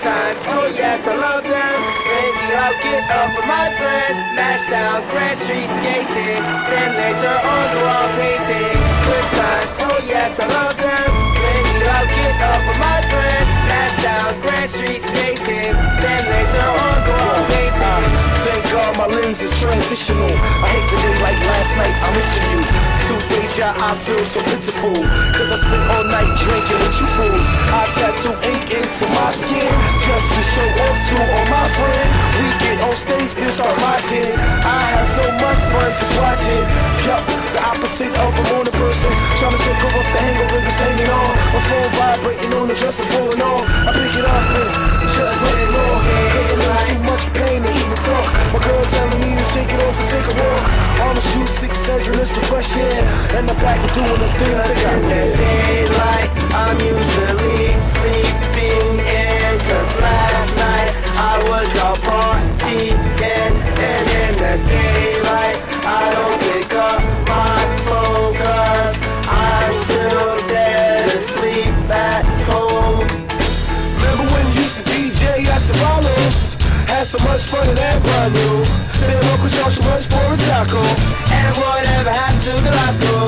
Oh, yes, I love them. Maybe I'll get up with my friends, mash down Grand Street skating. Then later on go out painting. Good times, oh yes, I love them. Maybe I'll get up with my friends, mash down Grand Street skating. Then later on go out painting. Thank God my lens is transitional. I hate the day like last night, I'm missing you. Two yeah, I feel so pitiful. Cause I spent all night drinking with you fools. I tattoo so much fun just watching. Yup, the opposite of a morning person. Trying to shake off the hangover that's hanging on. My phone vibrating on the dresser falling on. I pick it up and just it on. Cause I'm in too much pain to even talk. My girl telling me to shake it off and take a walk. On the shoe six hundred, it's the fresh air. And the back of doing the things they got in so much fun in that new. Said Uncle Josh so much for a taco. And whatever happened to the Lacos?